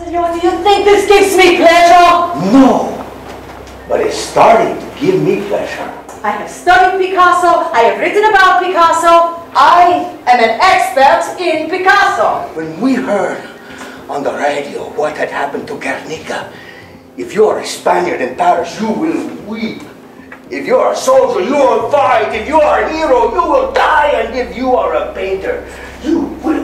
Senor, do you think this gives me pleasure? No, but it's starting to give me pleasure. I have studied Picasso, I have written about Picasso, I am an expert in Picasso. When we heard on the radio what had happened to Guernica, if you are a Spaniard in Paris, you will weep. If you are a soldier, you will fight. If you are a hero, you will die. And if you are a painter, you will.